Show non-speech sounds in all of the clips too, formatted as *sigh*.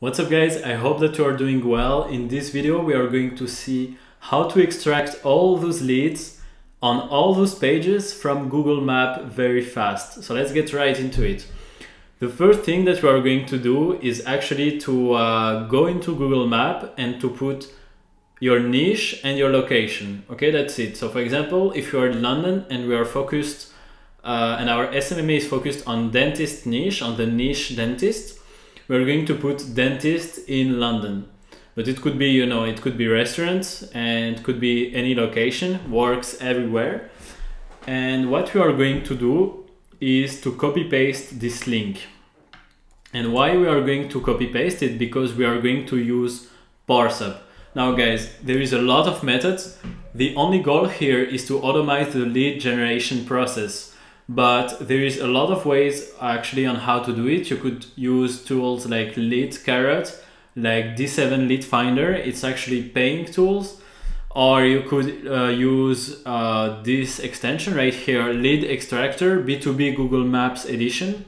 What's up guys, I hope that you are doing well. In this video we are going to see how to extract all those leads on all those pages from Google Map very fast. So let's get right into it. The first thing that we are going to do is actually to uh, go into Google Map and to put your niche and your location. Okay, that's it. So for example, if you are in London and we are focused uh, and our SMMA is focused on dentist niche, on the niche dentist, we're going to put dentist in London. But it could be, you know, it could be restaurants and it could be any location, works everywhere. And what we are going to do is to copy paste this link. And why we are going to copy paste it? Because we are going to use ParseHub. Now guys, there is a lot of methods. The only goal here is to automate the lead generation process but there is a lot of ways actually on how to do it. You could use tools like Lead Carrot, like D7 Lead Finder. It's actually paying tools. Or you could uh, use uh, this extension right here, Lead Extractor B2B Google Maps Edition.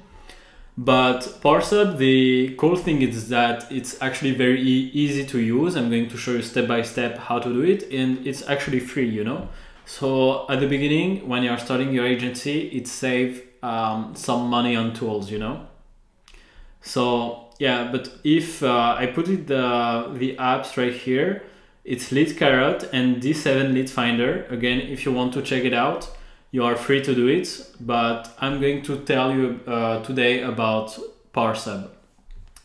But ParseHub, the cool thing is that it's actually very e easy to use. I'm going to show you step by step how to do it, and it's actually free, you know. So at the beginning, when you're starting your agency, it save um, some money on tools, you know. So yeah, but if uh, I put it the the apps right here, it's Lead Carrot and D7 Lead Finder. Again, if you want to check it out, you are free to do it. But I'm going to tell you uh, today about ParseHub.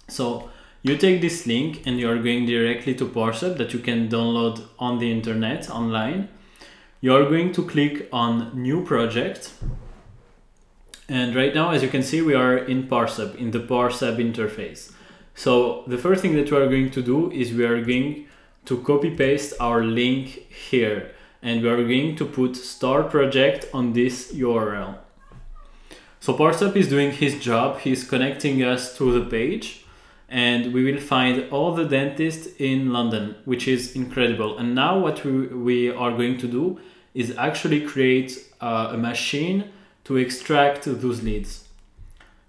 So you take this link and you are going directly to ParseHub that you can download on the internet online you're going to click on new project. And right now as you can see we are in ParseHub in the ParseHub interface. So the first thing that we are going to do is we are going to copy paste our link here. And we are going to put start project on this URL so ParseHub is doing his job. He's connecting us to the page. And we will find all the dentists in London, which is incredible. And now what we, we are going to do is actually create uh, a machine to extract those leads.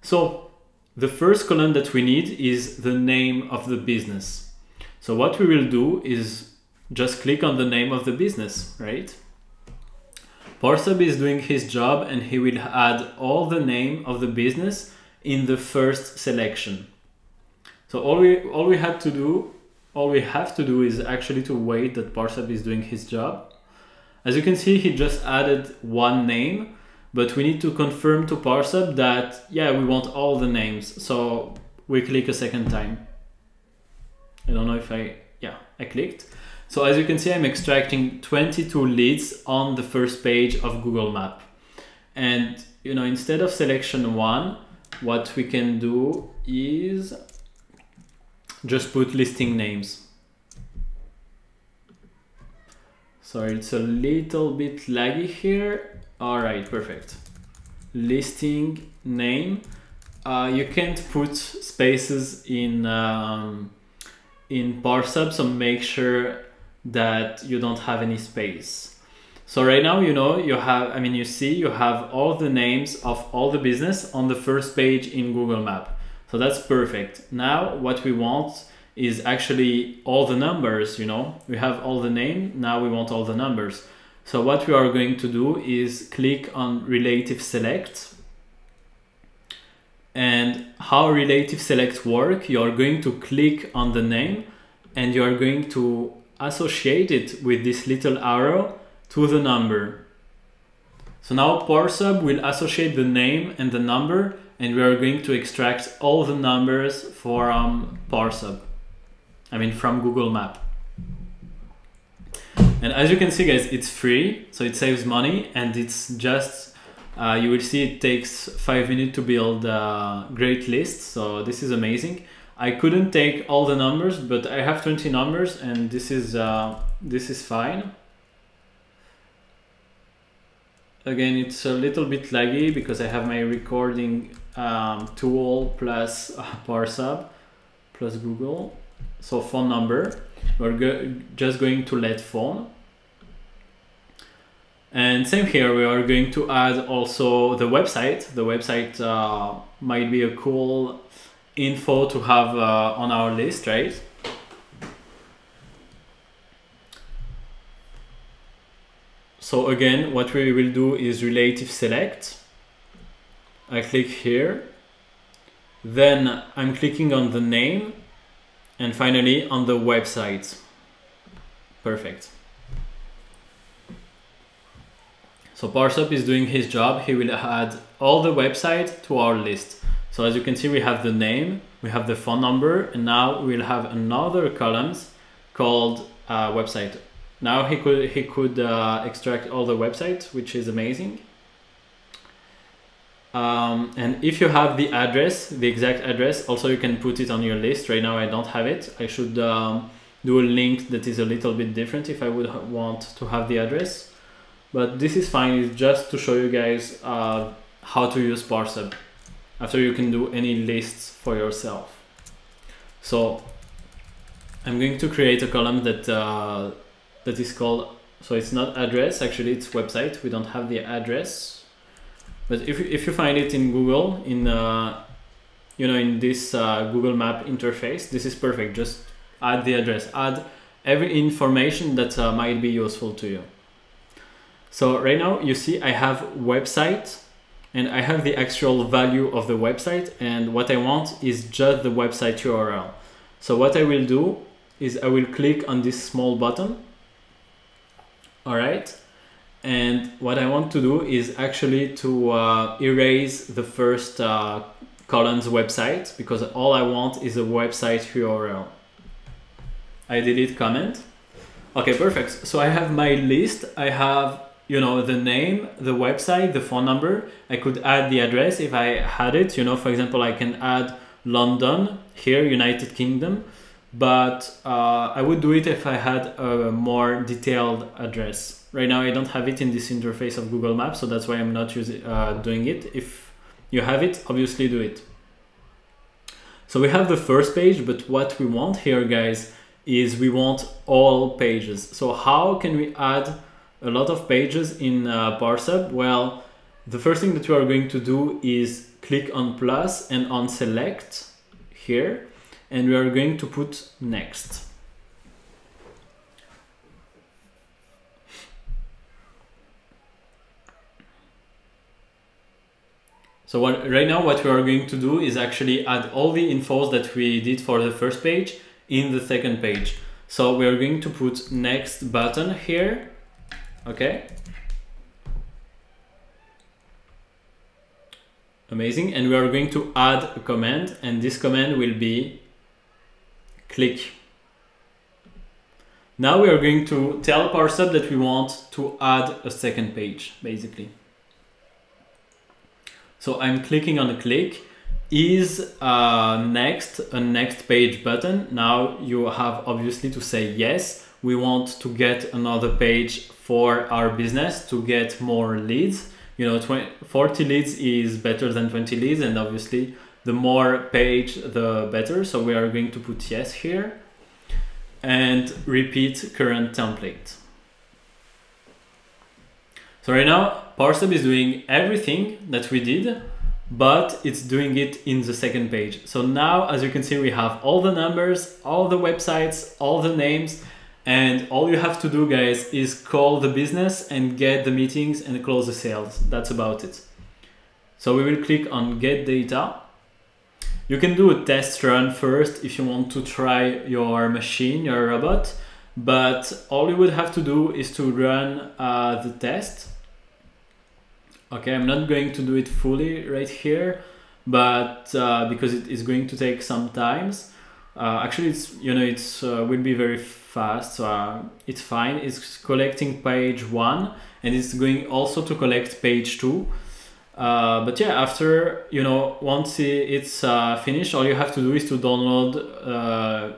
So the first column that we need is the name of the business. So what we will do is just click on the name of the business, right? ParseHub is doing his job and he will add all the name of the business in the first selection. So all we all we have to do, all we have to do is actually to wait that ParseHub is doing his job as you can see, he just added one name, but we need to confirm to ParseHub that, yeah, we want all the names. So we click a second time. I don't know if I, yeah, I clicked. So as you can see, I'm extracting 22 leads on the first page of Google Map. And, you know, instead of selection one, what we can do is just put listing names. Sorry, it's a little bit laggy here. All right, perfect. Listing name. Uh, you can't put spaces in um, in ParseHub, so make sure that you don't have any space. So right now, you know, you have, I mean, you see, you have all the names of all the business on the first page in Google Map. So that's perfect. Now, what we want is actually all the numbers, you know, we have all the name, now we want all the numbers. So what we are going to do is click on relative select and how relative select work, you are going to click on the name and you are going to associate it with this little arrow to the number. So now ParseHub will associate the name and the number and we are going to extract all the numbers from ParseHub. I mean from Google Map. And as you can see guys, it's free, so it saves money and it's just, uh, you will see it takes five minutes to build a great list. So this is amazing. I couldn't take all the numbers, but I have 20 numbers and this is, uh, this is fine. Again, it's a little bit laggy because I have my recording um, tool plus uh, *laughs* ParseHub plus Google so phone number we're go just going to let phone and same here we are going to add also the website the website uh, might be a cool info to have uh, on our list, right? So again, what we will do is relative select. I click here. Then I'm clicking on the name and finally on the website. Perfect. So ParseHub is doing his job. He will add all the website to our list. So as you can see, we have the name, we have the phone number, and now we'll have another columns called uh, website. Now he could he could uh, extract all the websites, which is amazing. Um, and if you have the address, the exact address, also you can put it on your list. Right now I don't have it. I should um, do a link that is a little bit different if I would want to have the address. But this is fine, it's just to show you guys uh, how to use ParseHub after you can do any lists for yourself. So I'm going to create a column that uh, that is called, so it's not address, actually it's website. We don't have the address but if, if you find it in Google, in uh, you know in this uh, Google Map interface, this is perfect. Just add the address, add every information that uh, might be useful to you. So right now you see I have website and I have the actual value of the website and what I want is just the website URL. So what I will do is I will click on this small button. All right and what I want to do is actually to uh, erase the first uh, column's website because all I want is a website URL. I delete comment. Okay, perfect. So I have my list. I have, you know, the name, the website, the phone number. I could add the address if I had it. You know, for example, I can add London here, United Kingdom. But uh, I would do it if I had a more detailed address. Right now I don't have it in this interface of Google Maps, so that's why I'm not using, uh, doing it. If you have it, obviously do it. So we have the first page, but what we want here, guys, is we want all pages. So how can we add a lot of pages in uh, ParseHub? Well, the first thing that we are going to do is click on plus and on select here, and we are going to put next. So what, right now what we are going to do is actually add all the infos that we did for the first page in the second page. So we are going to put next button here, okay? Amazing, and we are going to add a command and this command will be click. Now we are going to tell ParseHub that we want to add a second page, basically. So I'm clicking on the click. Is uh, next a next page button? Now you have obviously to say yes. We want to get another page for our business to get more leads. You know, 20, 40 leads is better than 20 leads, and obviously the more page, the better. So we are going to put yes here and repeat current template. So right now, ParseHub is doing everything that we did, but it's doing it in the second page. So now, as you can see, we have all the numbers, all the websites, all the names, and all you have to do, guys, is call the business and get the meetings and close the sales. That's about it. So we will click on get data. You can do a test run first if you want to try your machine, your robot, but all you would have to do is to run uh, the test Okay, I'm not going to do it fully right here, but uh, because it is going to take some times. Uh, actually, it's you know it's uh, will be very fast, so uh, it's fine. It's collecting page one, and it's going also to collect page two. Uh, but yeah, after you know once it's uh, finished, all you have to do is to download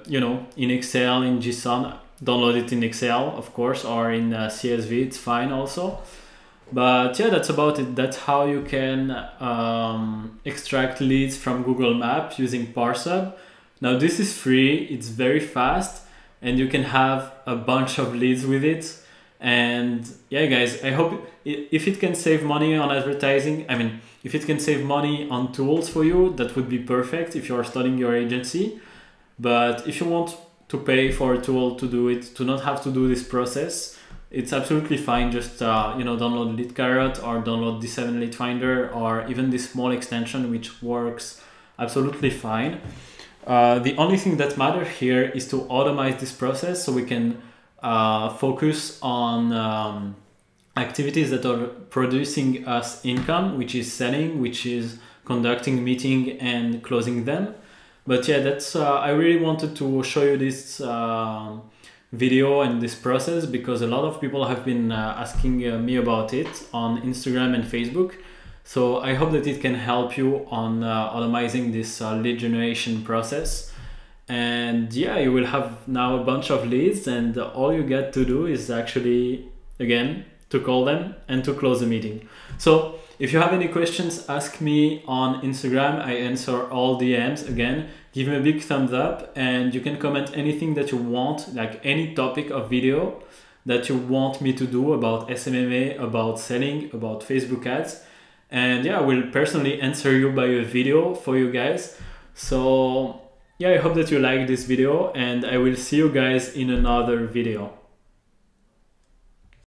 you know in Excel in JSON, download it in Excel of course, or in CSV. It's fine also. But yeah, that's about it. That's how you can um, extract leads from Google Maps using ParseHub. Now this is free, it's very fast, and you can have a bunch of leads with it. And yeah, guys, I hope if it can save money on advertising, I mean, if it can save money on tools for you, that would be perfect if you are starting your agency. But if you want to pay for a tool to do it, to not have to do this process, it's absolutely fine. Just uh, you know, download Lead Carrot or download D7 Lead Finder or even this small extension which works absolutely fine. Uh, the only thing that matters here is to automate this process so we can uh, focus on um, activities that are producing us income, which is selling, which is conducting meeting and closing them. But yeah, that's uh, I really wanted to show you this uh, video and this process because a lot of people have been uh, asking uh, me about it on Instagram and Facebook. So I hope that it can help you on uh, automizing this uh, lead generation process. And yeah, you will have now a bunch of leads, and all you get to do is actually, again, to call them and to close the meeting. So if you have any questions, ask me on Instagram. I answer all DMs. Again, give me a big thumbs up and you can comment anything that you want, like any topic of video that you want me to do about SMMA, about selling, about Facebook ads. And yeah, I will personally answer you by a video for you guys. So yeah, I hope that you like this video and I will see you guys in another video.